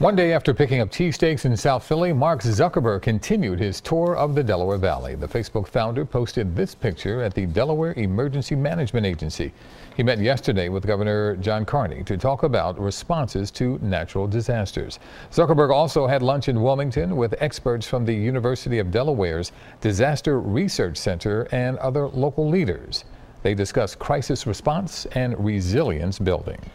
One day after picking up cheesesteaks in South Philly, Mark Zuckerberg continued his tour of the Delaware Valley. The Facebook founder posted this picture at the Delaware Emergency Management Agency. He met yesterday with Governor John Carney to talk about responses to natural disasters. Zuckerberg also had lunch in Wilmington with experts from the University of Delaware's Disaster Research Center and other local leaders. They discussed crisis response and resilience building.